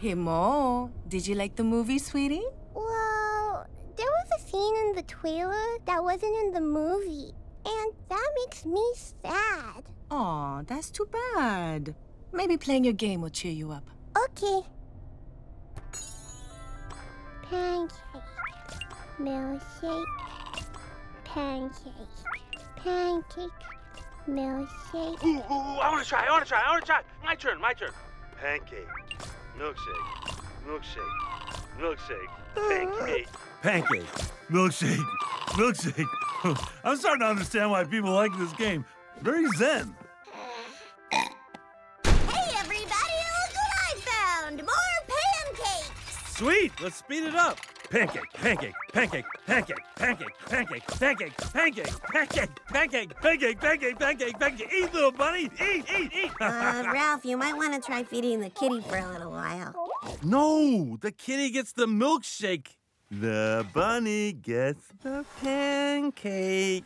Hey, Mo, did you like the movie, sweetie? Well, there was a scene in the trailer that wasn't in the movie, and that makes me sad. Aw, that's too bad. Maybe playing your game will cheer you up. Okay. Pancake. Milkshake. Pancake. Pancake. Milkshake. Ooh, ooh, ooh, I want to try, I want to try, I want to try. My turn, my turn. Pancake, milkshake, milkshake, milkshake, pancake. Pancake, milkshake, milkshake. I'm starting to understand why people like this game. Very zen. Hey, everybody! Look what I found! More pancakes! Sweet, let's speed it up. Pancake, pancake, pancake, pancake, pancake, pancake, pancake, pancake, pancake, pancake, pancake, pancake, pancake, pancake. Eat, little bunny, eat, eat, eat. Uh, Ralph, you might want to try feeding the kitty for a little while. No, the kitty gets the milkshake. The bunny gets the pancake.